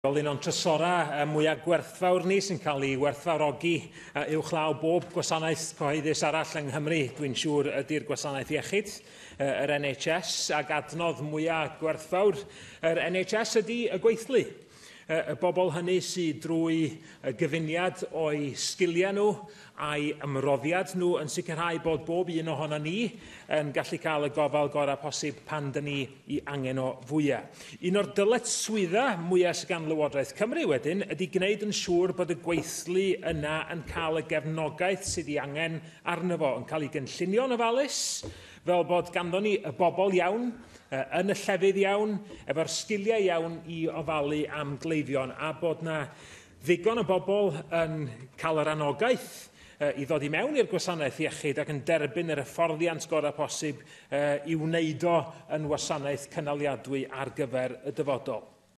Wel, un o'n trysora mwyaf gwerthfawr ni sy'n cael ei werthfawrogi uwchlaw bob gwasanaeth cyhoeddus arall yng Nghymru, dwi'n siŵr ydy'r gwasanaeth iechyd, yr NHS, ac adnodd mwyaf gwerthfawr yr NHS ydy y gweithlu y bobl hynny sydd drwy y gyfuniad o'i sgiliau nhw a'i ymroddiad nhw yn sicrhau bod bob un ohono ni yn gallu cael y gofal gorau posib pan dyn ni i angen o fwyaf. Un o'r dyletswydda mwyaf sydd gan Lywodraeth Cymru wedyn ydy gwneud yn siŵr bod y gweithlu yna yn cael y gefnogaeth sydd ei angen arno fo, yn cael ei gynllunio'n ofalus, Fel bod ganddo ni y bobl iawn, yn y llefydd iawn, efo'r sgiliau iawn i ofalu am gleifion, a bod na ddigon o bobl yn cael yr anogaeth e, i ddod i mewn i'r gwasanaeth iechyd ac yn derbyn yr hyfforddiant gorau posib e, i wneud o yn wasanaeth cynaliadwy ar gyfer y dyfodol.